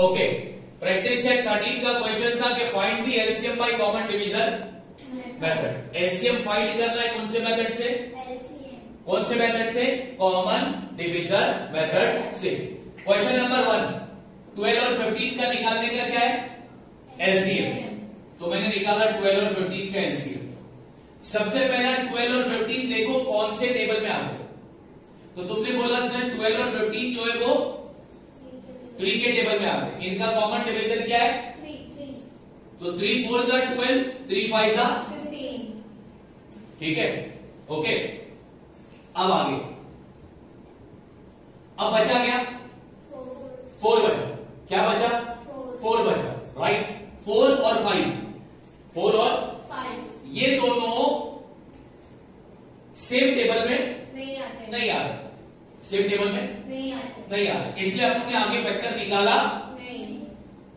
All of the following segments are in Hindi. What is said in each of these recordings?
ओके प्रैक्टिस सेट थर्टीन का क्वेश्चन था कि find the LCM by common division method LCM find करना है कौन से मेथड से? कौन से मेथड से? कॉमन डिवीज़न मेथड से. क्वेश्चन नंबर वन ट्वेल्व और फिफ्टीन का निकालने का क्या है? एलसीएम तो मैंने निकाला ट्वेल्व और फिफ्टीन का एलसीएम सबसे पहला ट्वेल्व और फिफ्टीन देखो कौन से टेबल में आते तो तुमने बोला सर ट्वेल्व और फिफ्टीन जो है वो थ्री के टेबल में आते हैं। इनका कॉमन डिविजन क्या है? तो थ्री फोर जा ट्वेल्व थ्री फाइव जा ठीक है? ओके अब आगे। अब बचा क्या? फोर बचा। क्या बचा? फोर बचा राइट फोर और फाइव फोर और फाइव ये दोनों सेम टेबल में नहीं आते। नहीं आ रहे सेम टेबल में? नहीं आ रहे इसलिए हमने आगे फैक्टर निकाला।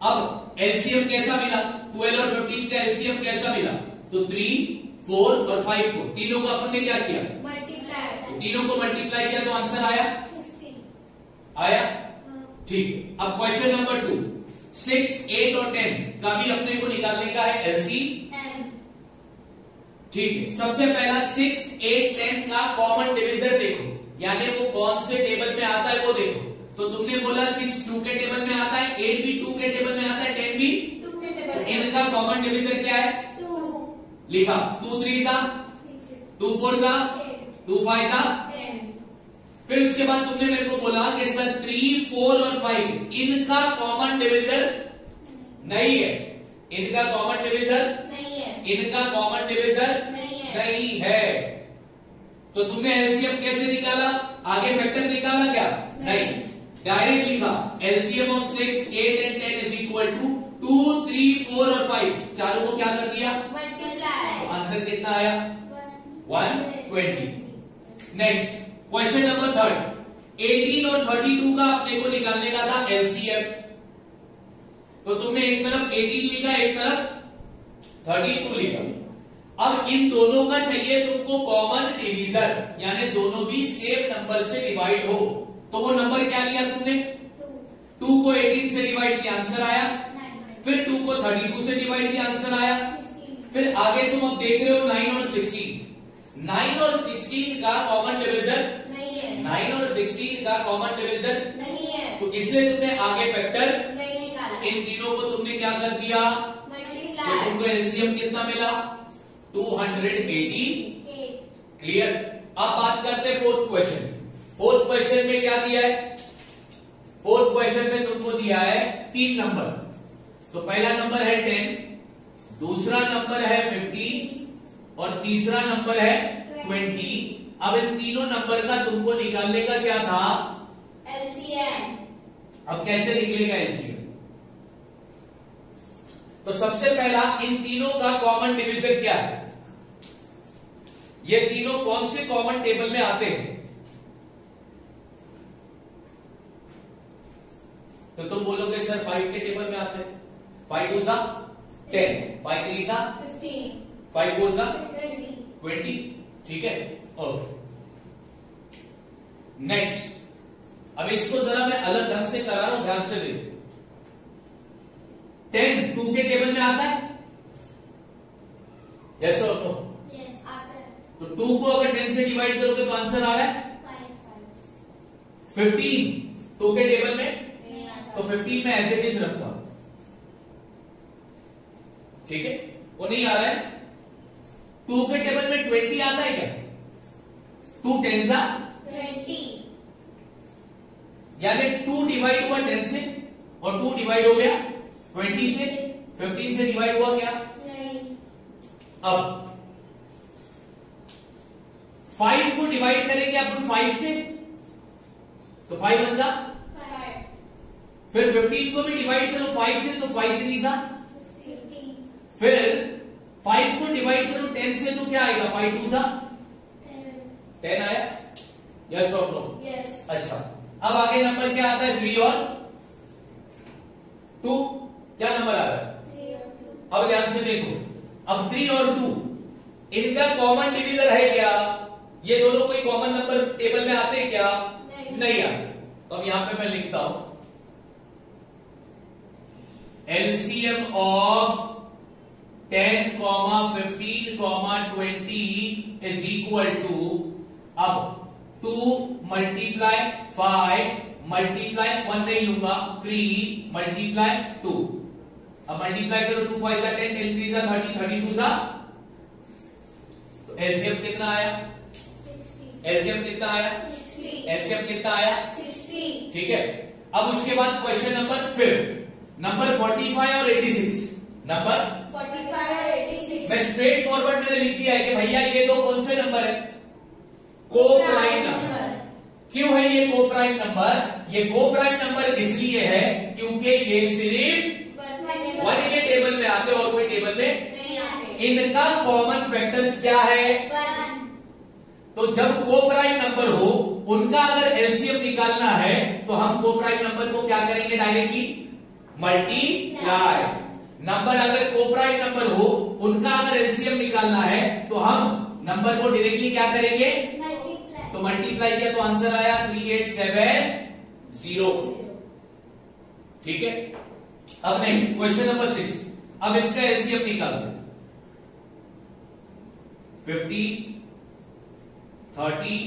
अब एलसीएम कैसा मिला? ट्वेल्व और फिफ्टीन का एलसीएम कैसा मिला? तो थ्री फोर और फाइव को। तीनों को अपन ने क्या किया? मल्टीप्लाई तीनों को मल्टीप्लाई किया तो आंसर आया? आया? ठीक अब question number two six eight और टेन का भी अपने को निकालने का है एलसी ठीक है। सबसे पहला सिक्स एट टेन का कॉमन डिविजन देखो। यानी वो कौन से टेबल में आता है वो देखो। तो तुमने बोला सिक्स टू के टेबल में आता है एट भी टू के टेबल में आता है टेन भी? इनका कॉमन डिविजन क्या है? लिखा। टू थ्री सा? टू फोर जा टू फाइव सा? फिर उसके बाद तुमने मेरे को बोला कि सर थ्री फोर और फाइव इनका कॉमन डिविजन नहीं है। इनका कॉमन डिविजन नहीं है। इनका कॉमन डिविजन नहीं है। तो तुमने एलसीएम कैसे निकाला? आगे फैक्टर निकाला क्या? नहीं। डायरेक्ट लिखा। LCM of six eight and ten is equal to two three four और फाइव चारों को क्या कर दिया? आंसर कितना आया? One twenty next question number third 18 और 32 का अपने को निकालने का था एलसीएम तो तुमने एक तरफ़ 18 लिखा एक तरफ़ 32 लिखा। अब इन दोनों का चाहिए तुमको कॉमन डिवीज़न यानी दोनों भी सेम नंबर से डिवाइड हो। तो वो नंबर क्या लिया तुमने? टू को 18 से डिवाइड किया आंसर आया। फिर टू को 32 से डिवाइड किया आंसर आया। फिर आगे तुम अब देख रहे हो नाइन और सिक्सटीन नाइन और सिक्सटीन का कॉमन डिविजन नाइन और सिक्सटीन का कॉमन डिविजन तो इसलिए तुमने आगे फैक्टर इन तीनों को तुमने क्या कर दिया? तो तुमको एलसीएम कितना मिला? 280 क्लियर अब बात करते हैं फोर्थ क्वेश्चन फोर्थ क्वेश्चन में क्या दिया है? फोर्थ क्वेश्चन में तुमको दिया है तीन नंबर तो पहला नंबर है टेन दूसरा नंबर है फिफ्टीन और तीसरा नंबर है ट्वेंटी अब इन तीनों नंबर का तुमको निकालने का क्या था? एलसीएम अब कैसे निकलेगा एलसीएम तो सबसे पहला इन तीनों का कॉमन डिविजन क्या है? ये तीनों कौन से कॉमन टेबल में आते हैं? तो तुम बोलोगे सर फाइव के टेबल में आते हैं। फाइव टू सा टेन फाइव थ्री सा फाइव फोर सा ट्वेंटी ठीक है? ओके नेक्स्ट अब इसको जरा मैं अलग ढंग से करा रहा हूँ ध्यान से देखो। टेन टू के टेबल में आता है? यस और नो तो टू को अगर टेन से डिवाइड करोगे तो आंसर आ रहा है? फिफ्टीन टू के टेबल में? तो फिफ्टीन में एज इट रखता हूँ। ठीक है? वो नहीं आ रहा है? टू के टेबल में ट्वेंटी आता है क्या? टू टेन सा यानी टू डिवाइड हुआ टेन से और टू डिवाइड हो गया ट्वेंटी से। फिफ्टीन से डिवाइड हुआ क्या? अब फाइव को डिवाइड करेंगे अपन फाइव से तो फाइव बन जा। फिर फिफ्टीन को भी डिवाइड करो फाइव से तो फाइव थ्री सा फिर फाइव को डिवाइड करो टेन से तो क्या आएगा? फाइव टू सा टेन आया। यस और नो अच्छा। अब आगे नंबर क्या आता है? थ्री और टू क्या नंबर आ रहा है? अब ध्यान से देखो। अब थ्री और टू इनका कॉमन डिवीज़न है क्या? ये दोनों कोई कॉमन नंबर टेबल में आते हैं क्या? नहीं। नहीं आते। तो अब यहाँ पे मैं लिखता हूँ। LCM of 10 comma fifteen comma twenty is equal to अब two multiply five multiply one नहीं लूँगा थ्री मल्टीप्लाई टू अब मल्टीप्लाई करो टू फाइव सा टेन टेन थ्री सा थर्टी थर्टी टू सा। तो एलसीएम कितना आया? एलसीएम कितना आया? एलसीएम कितना आया? ठीक है। अब उसके बाद question number fifth number forty five और eighty six number forty five और एटी सिक्स मैं स्ट्रेट फॉरवर्ड मैंने लिख दिया है कि भैया ये दो कौन से नंबर है? को प्राइम नंबर क्यों है ये को प्राइम नंबर ये को प्राइम नंबर इसलिए है क्योंकि ये सिर्फ़ वन के टेबल में आते और कोई टेबल में नहीं आते. इनका कॉमन फैक्टर्स क्या है? तो जब को प्राइम नंबर हो उनका अगर एलसीएम निकालना है तो हम को प्राइम नंबर को क्या करेंगे डायरेक्टली मल्टीप्लाई नंबर अगर को प्राइम नंबर हो उनका अगर एलसीएम निकालना है तो हम नंबर को डायरेक्टली क्या करेंगे? तो मल्टीप्लाई किया तो आंसर आया थ्री एट सेवन ज़ीरो ठीक है? अब नेक्स्ट क्वेश्चन नंबर सिक्स अब इसका एलसीएम निकाल दो फिफ्टी थर्टी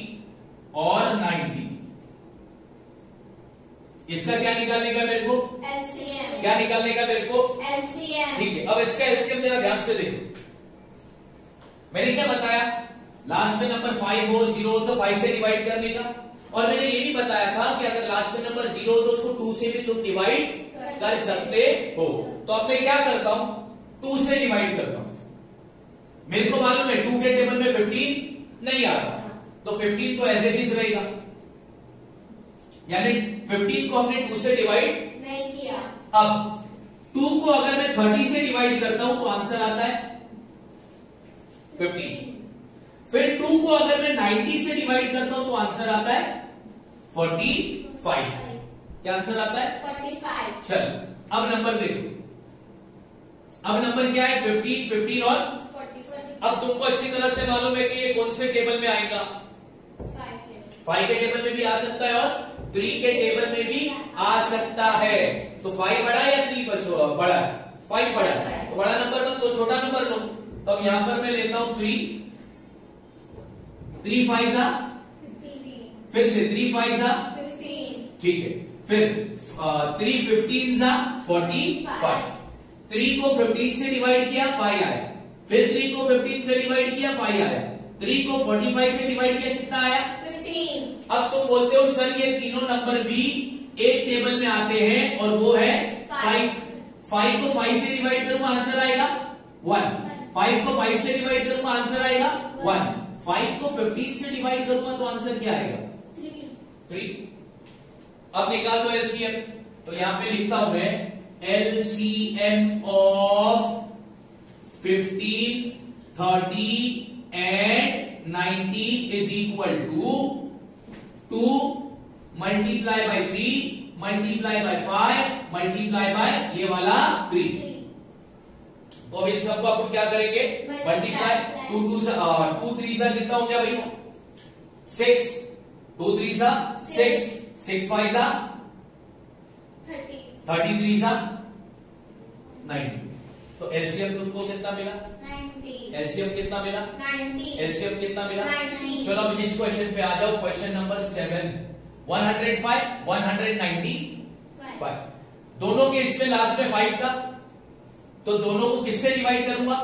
और नाइन्टी। इसका क्या निकालने का मेरे को? एलसीएम क्या निकालने का मेरे को? एलसीएम ठीक है अब इसका एलसीएम जरा ध्यान से देखो। मैंने क्या बताया? लास्ट में नंबर फाइव हो ज़ीरो हो तो फाइव से डिवाइड करने का। और मैंने ये भी बताया था कि अगर लास्ट में नंबर ज़ीरो हो तो उसको टू से भी तुम डिवाइड कर सकते हो। तो अब मैं क्या करता हूँ? टू से डिवाइड करता हूँ। मेरे को मालूम है टू के टेबल में फिफ्टीन नहीं आ रहा। तो फिफ्टीन तो एज इट इज़ रहेगा। यानी फिफ्टीन को हमने टू से डिवाइड नहीं किया। अब टू को अगर मैं थर्टी से डिवाइड करता हूँ तो आंसर आता है फिफ्टीन फिर टू को अगर मैं नाइन्टी से डिवाइड करता हूँ तो आंसर आता है फोर्टी फाइव क्या आंसर आता है? फोर्टी फाइव चलो अब नंबर देखो। अब नंबर क्या है? फिफ्टीन फिफ्टीन और फोर्टी फोर्टी अब तुमको अच्छी तरह से मालूम है कि ये कौन से टेबल में आएगा। फाइव के टेबल में भी आ सकता है और थ्री के टेबल में भी आ सकता है। तो फाइव बड़ा या थ्री बड़ा फाइव बड़ा तो बड़ा नंबर मत लो, छोटा नंबर लो। तो अब यहाँ पर मैं लेता हूँ थ्री। थ्री फाइव सा फिर से थ्री फाइव सा ठीक है। फिर थ्री फिफ्टीन सा फोर्टी फाइव। थ्री को फिफ्टीन से डिवाइड किया, फाइव आया। फिर थ्री को फिफ्टीन से डिवाइड किया, फाइव आया। थ्री को फोर्टी फाइव से डिवाइड किया, कितना आया? अब तुम बोलते हो सर ये तीनों नंबर भी एक टेबल में आते हैं और वो है फाइव फाइव को फाइव से डिवाइड करूँगा आंसर आएगा? वन फाइव को फाइव से डिवाइड करूँगा आंसर आएगा? वन फाइव को फिफ्टीन से डिवाइड करूँगा तो आंसर क्या आएगा? थ्री थ्री अब निकाल दो एलसीएम तो यहाँ पे लिखता हूँ मैं LCM of fifteen thirty and ninety is equal to two multiply by three multiply by five multiply by ये वाला थ्री। तो अब इन सबको अपन क्या करेंगे? Multiply two two two three सा कितना हो गया भैया सिक्स। टू थ्री सा सिक्स। सिक्स फाइव सा थर्टी। थर्टी थ्री सा नाइनटी तो एलसीएम तुमको कितना मिला? एलसीएम कितना मिला? एलसीएम कितना मिला? चलो अब इस क्वेश्चन पे आ जाओ क्वेश्चन नंबर सेवन 105 195 दोनों के इसमें लास्ट में फाइव था। तो दोनों को किससे डिवाइड करूँगा?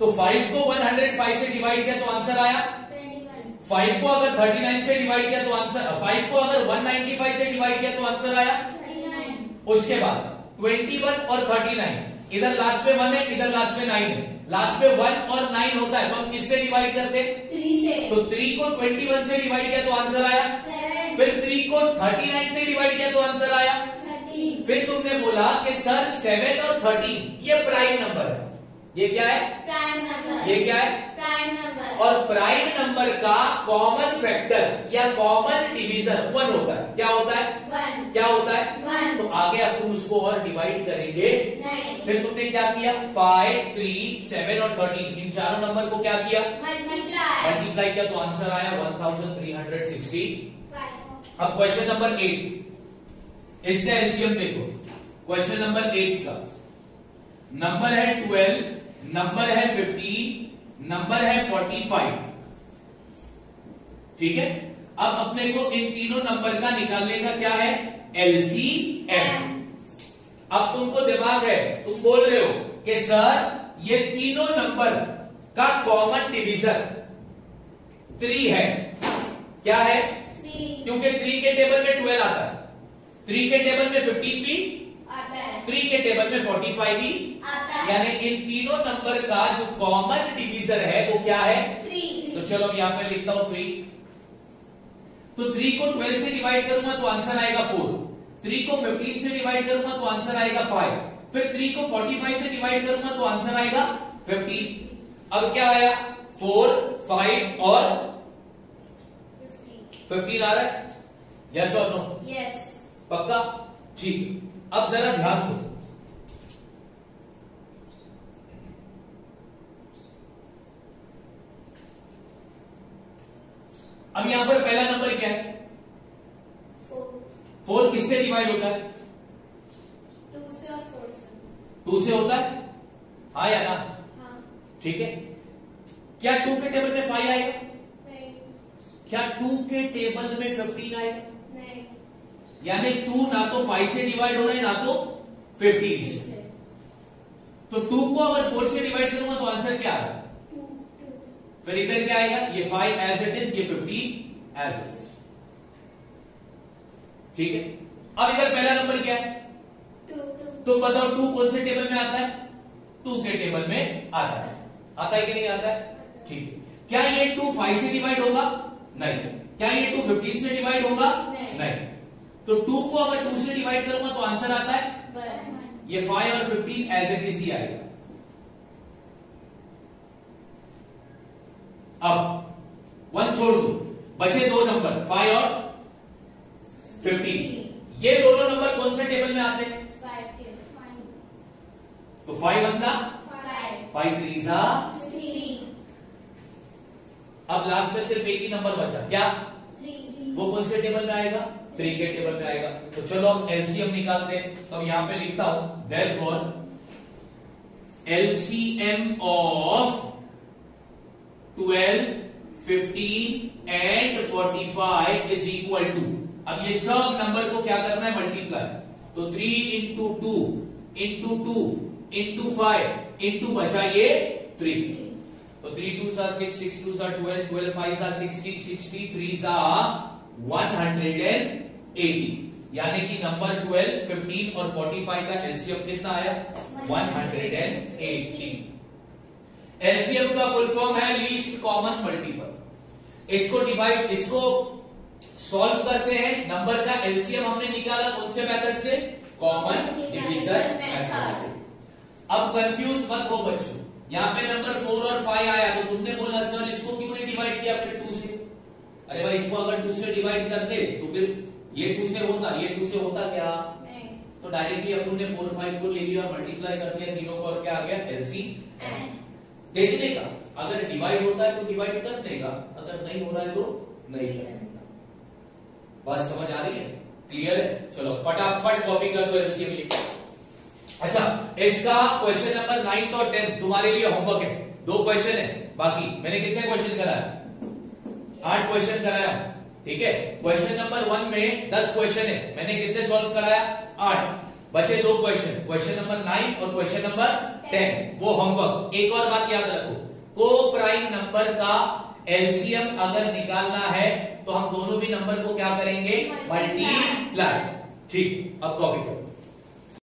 तो फाइव को 105 से डिवाइड किया तो आंसर आया। फाइव को अगर 39 से डिवाइड किया तो आंसर फाइव को अगर 195 से डिवाइड किया तो आंसर आया। उसके बाद 21 और 39 इधर लास्ट में वन है इधर लास्ट में नाइन है। लास्ट में वन और नाइन होता है तो हम किससे डिवाइड करते थ्री से। तो थ्री को 21 से डिवाइड किया तो आंसर आया। फिर थ्री को 39 से डिवाइड किया तो आंसर आया। फिर तुमने बोला कि सर सेवन और थर्टीन ये प्राइम नंबर है। ये क्या है? प्राइम नंबर ये क्या है? प्राइम नंबर और प्राइम नंबर का कॉमन फैक्टर या कॉमन डिवीज़न वन होता है। क्या होता है? वन क्या होता है? वन तो आगे अब तुम उसको और डिवाइड करेंगे। नाइन फिर तुमने क्या किया? फाइव थ्री सेवन और थर्टीन इन चारों नंबर को क्या किया? मल्टीप्लाई मल्टीप्लाई किया तो आंसर आया one thousand three hundred sixty अब क्वेश्चन नंबर एट इसका एलसीएम देखो। क्वेश्चन नंबर एट का। नंबर है ट्वेल्व नंबर है फिफ्टीन नंबर है फोर्टी फाइव। ठीक है? अब अपने को इन तीनों नंबर का निकालने का क्या है? एलसीएम अब तुमको दिमाग है तुम बोल रहे हो कि सर ये तीनों नंबर का कॉमन डिवीजर थ्री है। क्या है? क्योंकि थ्री के टेबल में ट्वेल्व आता है। थ्री के टेबल में फिफ्टीन भी थ्री के टेबल में फोर्टी फाइव ही। यानी इन तीनों नंबर का जो कॉमन डिवीजर है वो क्या है? थ्री तो चलो यहाँ पे लिखता हूँ थ्री तो थ्री को ट्वेल्व से डिवाइड करूँगा तो आंसर आएगा फोर थ्री को फिफ्टीन से डिवाइड करूँगा तो आंसर आएगा फाइव फिर थ्री को फोर्टी फाइव से डिवाइड करूँगा तो आंसर आएगा फिफ्टीन अब क्या आया? फोर फाइव और फिफ्टीन आ रहा है? यस और नो यस पक्का? ठीक। अब जरा ध्यान दो। अब यहाँ पर पहला नंबर क्या है? फोर फोर किससे डिवाइड होता है? टू से और फोर से। टू से होता है? हाँ या ना? हाँ। ठीक है। क्या टू के टेबल में फाइव आएगा? क्या टू के टेबल में फिफ्टीन आएगा? यानी टू ना तो फाइव से डिवाइड हो रहा है ना तो फिफ्टीन से। तो टू को अगर फोर से डिवाइड करूँगा तो आंसर क्या आएगा फिर इधर क्या आएगा? ये फाइव एज इट इज़ ये फिफ्टीन एज इट इज़ ठीक है? अब इधर पहला नंबर क्या है? तो बताओ टू कौन से टेबल में आता है? टू के टेबल में आता है। आता है कि नहीं आता है? ठीक है। क्या ये टू फाइव से डिवाइड होगा? नहीं। क्या ये टू फिफ्टीन से डिवाइड होगा? नहीं। तो टू को अगर टू से डिवाइड करूँगा तो आंसर आता है ये फाइव और फिफ्टीन एज इट इज़ ही आएगा अब वन छोड़ दो। बचे दो नंबर फाइव और फिफ्टीन ये दोनों नंबर कौन से टेबल में आते हैं? तो फाइव वन सा फाइव फाइव थ्री सा अब लास्ट में सिर्फ़ एक ही नंबर बचा। क्या? वो कौन से टेबल में आएगा? थ्री के टेबल में आएगा। तो चलो हम एलसीएम निकालते हैं। तो यहाँ पे लिखता हूँ there for LCM of 12 15 and 45 is equal to अब ये सब नंबर को क्या करना है? मल्टीप्लाई तो three into two into two into five into बचा ये थ्री तो थ्री टू सा सिक्स सिक्स टू सा ट्वेल्व ट्वेल्व फाइव सा सिक्सटी सिक्सटी थ्री सा वन हंड्रेड एंड एटी यानी कि नंबर ट्वेल्व फिफ्टीन और फोर्टी फाइव का एलसीएम कितना आया? One hundred and eighty LCM का फुल फॉर्म है लीस्ट कॉमन मल्टीपल इसको डिवाइड इसको सॉल्व करते हैं. नंबर का एलसीएम हमने निकाला कौन से मेथड से? कॉमन डिवीज़न मेथड अब कंफ्यूज मत हो बच्चों. यहाँ पे नंबर फोर और फाइव आया तो तुमने बोला, सर, इसको क्यों नहीं डिवाइड किया फिर टू से? अरे भाई, इसको अगर टू से डिवाइड करते तो फिर ये टू से होता ये टू से होता क्या? नहीं। तो डायरेक्टली अपन ने फोर फाइव को ले लिया और मल्टीप्लाई कर दिया तीनों को और क्या आ गया? एलसी देखने का। अगर डिवाइड होता है तो डिवाइड कर देगा। अगर नहीं हो रहा है तो नहीं करेगा। बात समझ आ रही है? क्लियर है? चलो फटाफट कॉपी कर दो एलसीएम लिख अच्छा इसका क्वेश्चन नंबर नाइन्थ और टेंथ तुम्हारे लिए होमवर्क है। दो क्वेश्चन है। बाकी मैंने कितने क्वेश्चन कराया आठ क्वेश्चन कराया। ठीक है? क्वेश्चन नंबर वन में दस क्वेश्चन है। मैंने कितने सॉल्व कराया? आठ। बचे दो क्वेश्चन क्वेश्चन नंबर नाइन और क्वेश्चन नंबर टेन वो होमवर्क एक और बात याद रखो। को प्राइम नंबर का एलसीएम अगर निकालना है तो हम दोनों भी नंबर को क्या करेंगे? मल्टीप्लाई ठीक। अब कॉपी करो।